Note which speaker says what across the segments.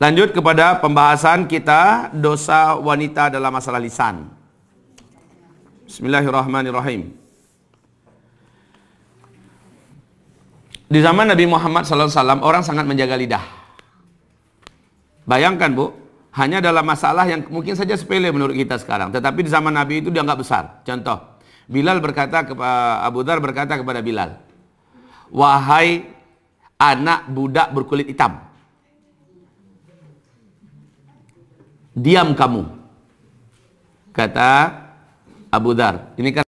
Speaker 1: Lanjut kepada pembahasan kita dosa wanita dalam masalah lisan. Bismillahirrahmanirrahim. Di zaman Nabi Muhammad SAW orang sangat menjaga lidah. Bayangkan bu, hanya dalam masalah yang mungkin saja sepele menurut kita sekarang. Tetapi di zaman Nabi itu dianggap besar. Contoh, Bilal berkata kepada Abu Dhar berkata kepada Bilal, Wahai anak budak berkulit hitam. Diam kamu. Kata Abu Dhar. Ini kan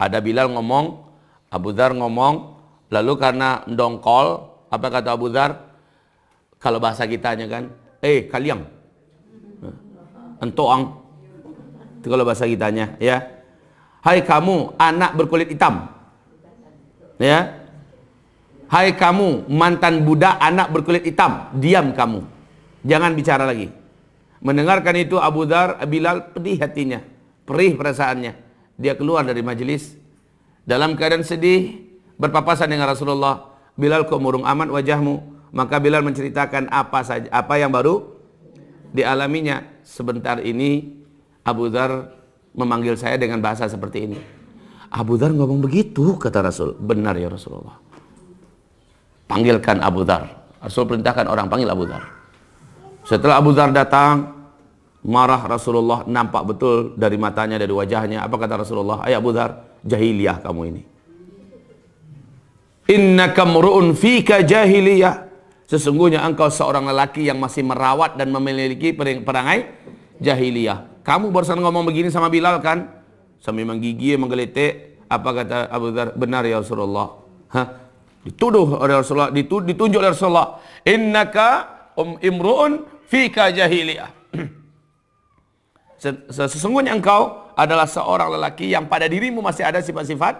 Speaker 1: ada Bilal ngomong, Abu Dhar ngomong, lalu karena dongkol, apa kata Abu Dhar? Kalau bahasa kitanya kan, eh kalian, entoang, itu kalau bahasa kitanya, ya. Hai kamu anak berkulit hitam, ya. Hai kamu mantan budak anak berkulit hitam, diam kamu, jangan bicara lagi. Mendengarkan itu Abu Dhar, Bilal pedih hatinya, perih perasaannya. Dia keluar dari majelis dalam keadaan sedih, berpapasan dengan Rasulullah. Bilal kok murung amat wajahmu? Maka Bilal menceritakan apa saja apa yang baru dialaminya. Sebentar ini Abu Dhar memanggil saya dengan bahasa seperti ini. Abu Dhar ngomong begitu kata Rasul. Benar ya Rasulullah. Panggilkan Abu Dhar. Rasul perintahkan orang panggil Abu Dhar. Setelah Abu Dhar datang, marah Rasulullah nampak betul dari matanya, dari wajahnya. Apa kata Rasulullah? Ayah Abu Dhar, jahiliyah kamu ini. Inna kamru'un fika jahiliyah. Sesungguhnya engkau seorang lelaki yang masih merawat dan memiliki perangai jahiliyah. Kamu barusan ngomong begini sama Bilal kan? Sambil menggigil, menggeletik. Apa kata Abu Dhar? Benar ya Rasulullah. Hah? Dituduh oleh Rasulullah, ditunjuk oleh Rasulullah. Innaka um imru'un fika jahiliyah. Sesungguhnya engkau adalah seorang lelaki yang pada dirimu masih ada sifat-sifat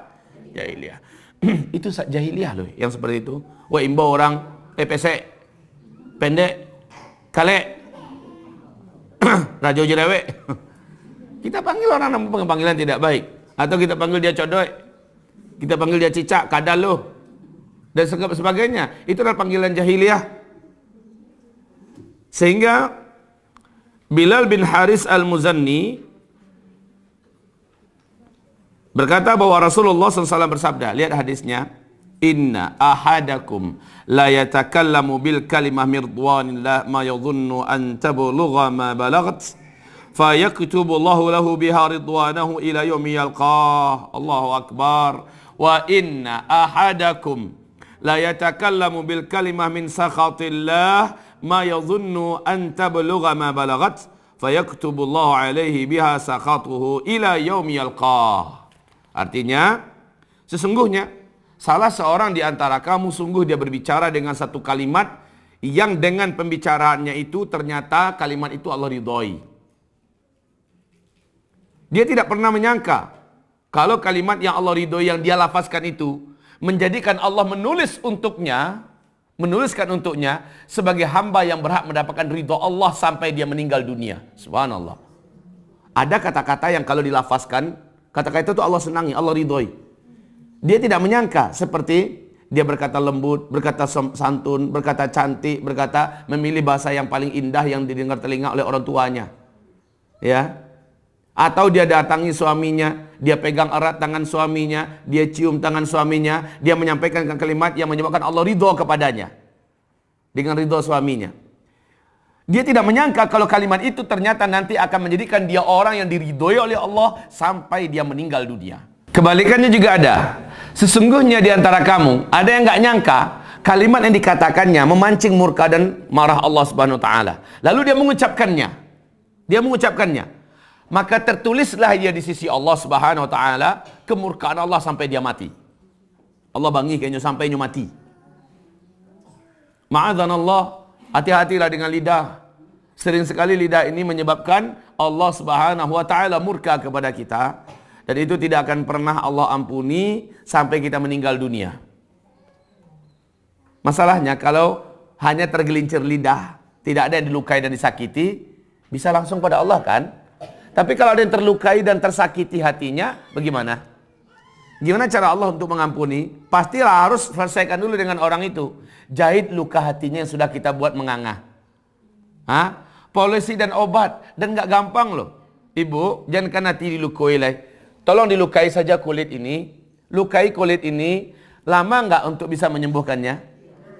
Speaker 1: jahiliyah. itu jahiliyah loh yang seperti itu. Wah imbau orang PPC pendek kale rajo jerewe. kita panggil orang nama panggilan tidak baik atau kita panggil dia codoy. Kita panggil dia cicak, kadal loh. Dan sebagainya. Itu adalah panggilan jahiliyah. Sehingga Bilal bin Haris al-Muzanni berkata bahwa Rasulullah SAW bersabda, lihat hadisnya, Inna ahadakum la yatakallamu bil kalimah mirdwanillah ma yadhunnu an tablugha ma balagat fayaktubu Allahu lahu biha ridwanahu ila yaumi yalqah. Allahu akbar. Wa inna ahadakum la yatakallamu bil kalimah min sakhatillah ma yadhunnu an tablugha ma balagat fayaktubu Allah alaihi biha sakhatuhu ila yaumi yalqah. Artinya sesungguhnya salah seorang di antara kamu sungguh dia berbicara dengan satu kalimat yang dengan pembicaraannya itu ternyata kalimat itu Allah ridhoi. Dia tidak pernah menyangka kalau kalimat yang Allah ridhoi yang dia lafazkan itu menjadikan Allah menulis untuknya menuliskan untuknya sebagai hamba yang berhak mendapatkan ridho Allah sampai dia meninggal dunia. Subhanallah. Ada kata-kata yang kalau dilafazkan, kata-kata itu Allah senangi, Allah ridhoi. Dia tidak menyangka seperti dia berkata lembut, berkata santun, berkata cantik, berkata memilih bahasa yang paling indah yang didengar telinga oleh orang tuanya. Ya, atau dia datangi suaminya, dia pegang erat tangan suaminya, dia cium tangan suaminya, dia menyampaikan kalimat yang menyebabkan Allah ridho kepadanya. Dengan ridho suaminya. Dia tidak menyangka kalau kalimat itu ternyata nanti akan menjadikan dia orang yang diridhoi oleh Allah sampai dia meninggal dunia. Kebalikannya juga ada. Sesungguhnya di antara kamu ada yang nggak nyangka kalimat yang dikatakannya memancing murka dan marah Allah Subhanahu wa taala. Lalu dia mengucapkannya. Dia mengucapkannya maka tertulislah dia di sisi Allah Subhanahu wa taala kemurkaan Allah sampai dia mati. Allah bangi kayaknya sampai dia mati. Allah, hati-hatilah dengan lidah. Sering sekali lidah ini menyebabkan Allah Subhanahu wa taala murka kepada kita dan itu tidak akan pernah Allah ampuni sampai kita meninggal dunia. Masalahnya kalau hanya tergelincir lidah, tidak ada yang dilukai dan disakiti, bisa langsung pada Allah kan? Tapi kalau ada yang terlukai dan tersakiti hatinya, bagaimana? Gimana cara Allah untuk mengampuni? Pastilah harus selesaikan dulu dengan orang itu. Jahit luka hatinya yang sudah kita buat menganga. Ha? Polisi dan obat dan nggak gampang loh. Ibu, jangan kan hati dilukai lah. Tolong dilukai saja kulit ini. Lukai kulit ini lama nggak untuk bisa menyembuhkannya?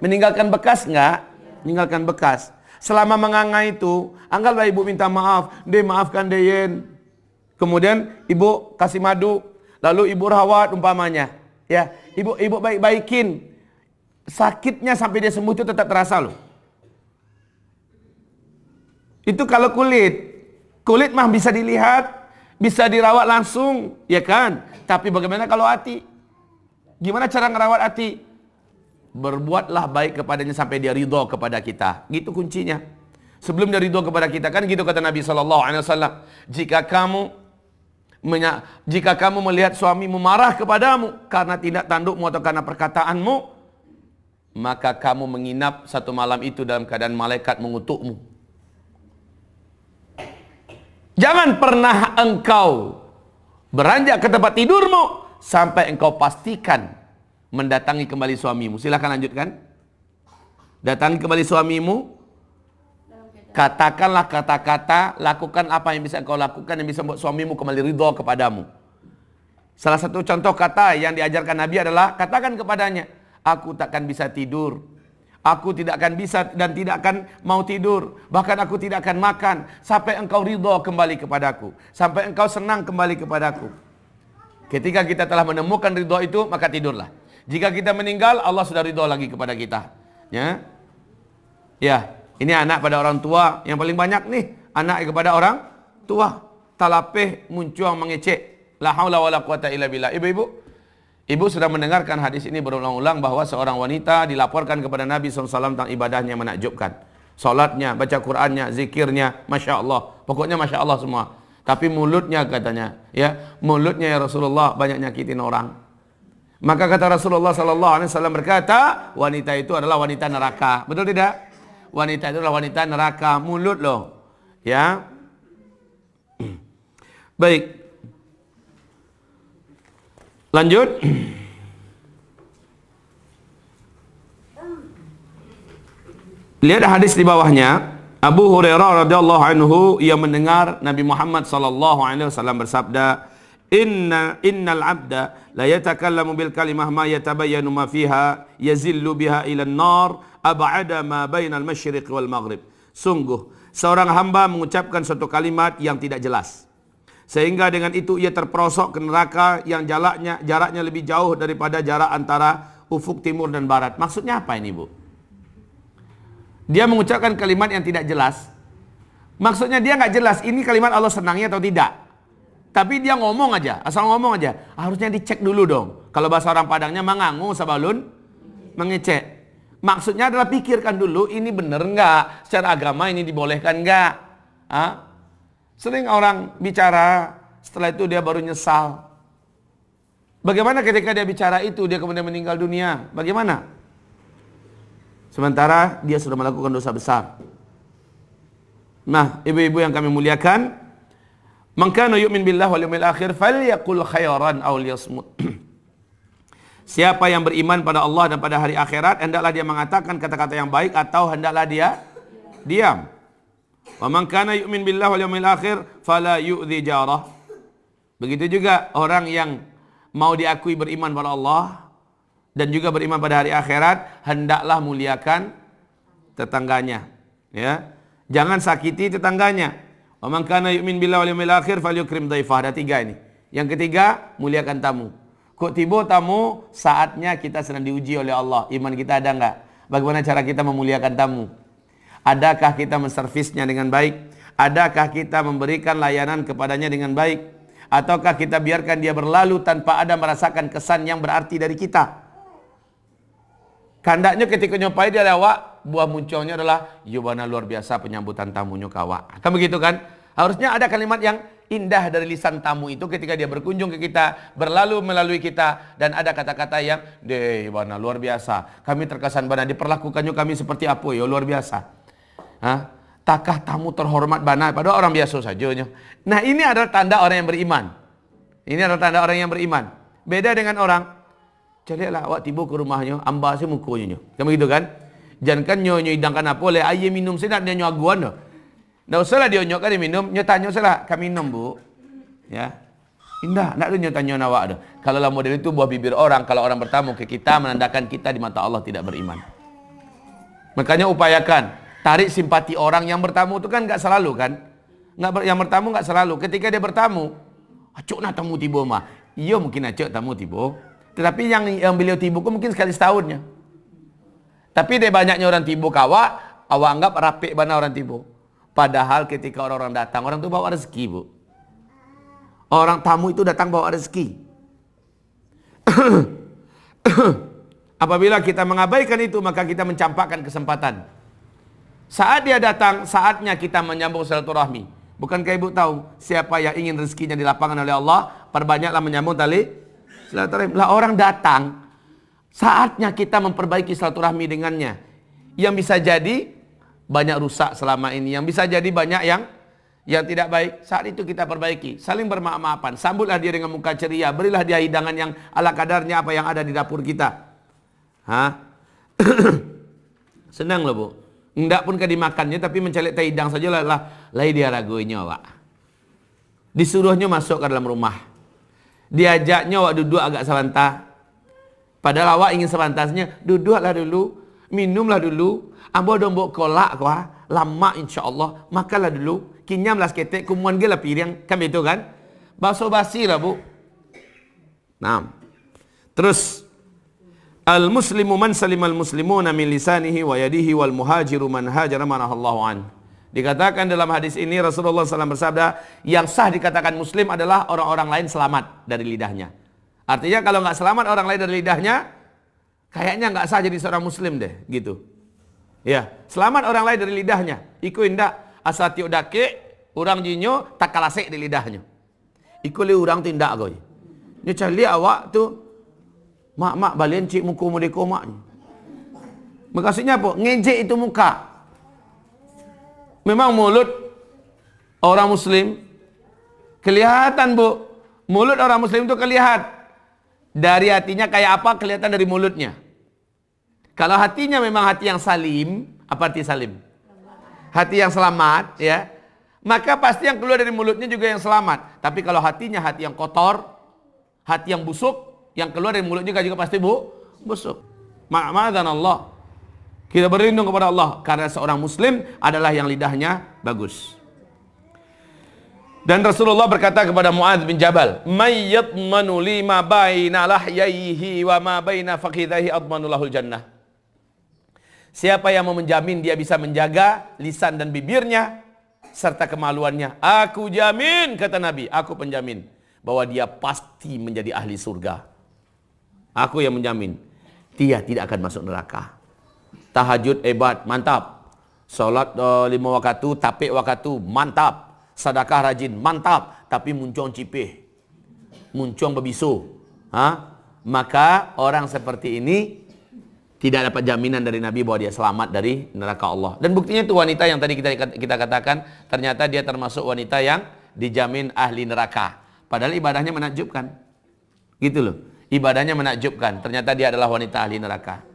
Speaker 1: Meninggalkan bekas nggak? Meninggalkan bekas. Selama menganga itu, anggaplah ibu minta maaf, deh maafkan Deyen. Kemudian ibu kasih madu, lalu ibu rawat umpamanya. Ya, ibu ibu baik-baikin. Sakitnya sampai dia sembuh itu tetap terasa loh. Itu kalau kulit. Kulit mah bisa dilihat, bisa dirawat langsung, ya kan? Tapi bagaimana kalau hati? Gimana cara ngerawat hati? Berbuatlah baik kepadanya sampai dia ridho kepada kita. Gitu kuncinya. Sebelum dia ridho kepada kita kan gitu kata Nabi sallallahu alaihi wasallam, jika kamu jika kamu melihat suamimu marah kepadamu karena tindak tandukmu atau karena perkataanmu, maka kamu menginap satu malam itu dalam keadaan malaikat mengutukmu. Jangan pernah engkau beranjak ke tempat tidurmu sampai engkau pastikan mendatangi kembali suamimu. Silahkan lanjutkan. Datangi kembali suamimu. Katakanlah kata-kata, lakukan apa yang bisa engkau lakukan yang bisa membuat suamimu kembali ridho kepadamu. Salah satu contoh kata yang diajarkan Nabi adalah katakan kepadanya, aku takkan bisa tidur Aku tidak akan bisa dan tidak akan mau tidur. Bahkan aku tidak akan makan. Sampai engkau ridho kembali kepadaku. Sampai engkau senang kembali kepadaku. Ketika kita telah menemukan ridho itu, maka tidurlah. Jika kita meninggal, Allah sudah ridho lagi kepada kita. Ya, ya. Ini anak pada orang tua yang paling banyak nih. Anak kepada orang tua. Talapeh muncuang mengecek. La haula wa la quwata illa billah. Ibu-ibu, Ibu sudah mendengarkan hadis ini berulang-ulang bahwa seorang wanita dilaporkan kepada Nabi SAW tentang ibadahnya menakjubkan. Salatnya, baca Qur'annya, zikirnya, Masya Allah. Pokoknya Masya Allah semua. Tapi mulutnya katanya, ya mulutnya ya Rasulullah banyak nyakitin orang. Maka kata Rasulullah Sallallahu Alaihi Wasallam berkata, wanita itu adalah wanita neraka. Betul tidak? Wanita itu adalah wanita neraka. Mulut loh, ya. Baik, Lanjut. Lihat hadis di bawahnya. Abu Hurairah radhiyallahu anhu ia mendengar Nabi Muhammad sallallahu alaihi wasallam bersabda, "Inna innal 'abda la yatakallamu bil kalimah ma yatabayyanu ma fiha yazillu biha ila an-nar ab'ada ma baina al-masyriq wal maghrib." Sungguh seorang hamba mengucapkan suatu kalimat yang tidak jelas sehingga dengan itu ia terperosok ke neraka yang jaraknya jaraknya lebih jauh daripada jarak antara ufuk timur dan barat. Maksudnya apa ini, Bu? Dia mengucapkan kalimat yang tidak jelas. Maksudnya dia nggak jelas ini kalimat Allah senangnya atau tidak. Tapi dia ngomong aja, asal ngomong aja. Harusnya dicek dulu dong. Kalau bahasa orang Padangnya mengangu sabalun mengecek. Maksudnya adalah pikirkan dulu ini benar nggak secara agama ini dibolehkan nggak? Hah? Sering orang bicara, setelah itu dia baru nyesal. Bagaimana ketika dia bicara itu, dia kemudian meninggal dunia? Bagaimana? Sementara dia sudah melakukan dosa besar. Nah, ibu-ibu yang kami muliakan, "Man yu'min billah wal yawmil akhir falyaqul khairan aw liyasmut." Siapa yang beriman pada Allah dan pada hari akhirat, hendaklah dia mengatakan kata-kata yang baik atau hendaklah dia diam. Wa man kana yu'min billah wal yawmil akhir fala yu'dhi jarah. Begitu juga orang yang mau diakui beriman pada Allah dan juga beriman pada hari akhirat, hendaklah muliakan tetangganya. Ya. Jangan sakiti tetangganya. Wa kana yu'min billah wal yawmil akhir falyukrim dhaifah. Ada tiga ini. Yang ketiga, muliakan tamu. Kok tiba tamu saatnya kita sedang diuji oleh Allah. Iman kita ada enggak? Bagaimana cara kita memuliakan tamu? Adakah kita menservisnya dengan baik? Adakah kita memberikan layanan kepadanya dengan baik? Ataukah kita biarkan dia berlalu tanpa ada merasakan kesan yang berarti dari kita? Kandaknya ketika nyopai dia lewat, buah munculnya adalah Yubana luar biasa penyambutan tamunya kawa. Kan begitu kan? Harusnya ada kalimat yang indah dari lisan tamu itu ketika dia berkunjung ke kita, berlalu melalui kita dan ada kata-kata yang deh bana luar biasa. Kami terkesan bana diperlakukannya kami seperti apa ya luar biasa. Hah? Takah tamu terhormat bana pada orang biasa saja. Nah ini adalah tanda orang yang beriman. Ini adalah tanda orang yang beriman. Beda dengan orang, carilah awak tiba ke rumahnya, amba saya mukanya. Kamu gitu kan? Jangan kan nyo nyo hidangkan apa oleh ayah minum sedap dia nyo aguan no. Ndak usahlah dia nyo kan dia minum, nyo tanya salah, kami minum bu. Ya. Indah, nak nyo tanya nawak dah. Kalau lah model itu buah bibir orang, kalau orang bertamu ke kita menandakan kita di mata Allah tidak beriman. Makanya upayakan tarik simpati orang yang bertamu itu kan nggak selalu kan? Nggak yang bertamu nggak selalu. Ketika dia bertamu, acuk nak tamu tiba mah. Iya mungkin acuk tamu tiba. Tetapi yang yang beliau tiba mungkin sekali setahunnya. Tapi dia banyaknya orang tibo kawa, awak anggap rapi mana orang tibo. Padahal ketika orang-orang datang, orang itu bawa rezeki, Bu. Orang tamu itu datang bawa rezeki. Apabila kita mengabaikan itu, maka kita mencampakkan kesempatan. Saat dia datang, saatnya kita menyambung silaturahmi. Bukankah ibu tahu siapa yang ingin rezekinya di lapangan oleh Allah, perbanyaklah menyambung tali silaturahmi. Lah orang datang, Saatnya kita memperbaiki silaturahmi dengannya. Yang bisa jadi banyak rusak selama ini. Yang bisa jadi banyak yang yang tidak baik. Saat itu kita perbaiki. Saling bermaaf-maafan. Sambutlah dia dengan muka ceria. Berilah dia hidangan yang ala kadarnya apa yang ada di dapur kita. Hah? Senang loh bu. Enggak pun dimakannya tapi mencari teh hidang saja lah. Lah dia ragunya wak. Disuruhnya masuk ke dalam rumah. Diajaknya wak duduk agak salantah. Padahal awak ingin sepantasnya duduklah dulu, minumlah dulu. Ambo dombo kolak kuah, lama insya Allah. Makanlah dulu, kinyamlah seketek, kumuan gila piring. Kan itu kan? Baso basi lah bu. Nah. Terus. Al-muslimu man salim al-muslimuna min lisanihi wa yadihi wal muhajiru man hajara manahallahu an. Dikatakan dalam hadis ini Rasulullah SAW bersabda, yang sah dikatakan muslim adalah orang-orang lain selamat dari lidahnya. Artinya kalau nggak selamat orang lain dari lidahnya, kayaknya nggak sah jadi seorang muslim deh, gitu. Ya, selamat orang lain dari lidahnya. Iku indak asati dake, orang jinyo tak kalasek di lidahnya. Iku li orang tindak kau. Ni cari awak tu mak mak balian cik muka mudeko mak. Maksudnya apa? Ngejek itu muka. Memang mulut orang muslim kelihatan bu. Mulut orang muslim itu kelihatan. Dari hatinya kayak apa kelihatan dari mulutnya. Kalau hatinya memang hati yang salim, apa arti salim? Hati yang selamat, ya. Maka pasti yang keluar dari mulutnya juga yang selamat. Tapi kalau hatinya hati yang kotor, hati yang busuk, yang keluar dari mulutnya juga pasti bu, busuk. Ma'adan Allah. Kita berlindung kepada Allah karena seorang muslim adalah yang lidahnya bagus. Dan Rasulullah berkata kepada Muadz bin Jabal, "May yatmanu lima baina wa ma baina lahul jannah." Siapa yang mau menjamin dia bisa menjaga lisan dan bibirnya serta kemaluannya? Aku jamin kata Nabi, aku penjamin bahwa dia pasti menjadi ahli surga. Aku yang menjamin dia tidak akan masuk neraka. Tahajud hebat, mantap. Salat uh, lima waktu, tapik waktu, mantap sedekah rajin, mantap, tapi muncung cipih. Muncung bebisu. Ha? Maka orang seperti ini tidak dapat jaminan dari Nabi bahwa dia selamat dari neraka Allah. Dan buktinya itu wanita yang tadi kita kita katakan ternyata dia termasuk wanita yang dijamin ahli neraka. Padahal ibadahnya menakjubkan. Gitu loh. Ibadahnya menakjubkan. Ternyata dia adalah wanita ahli neraka.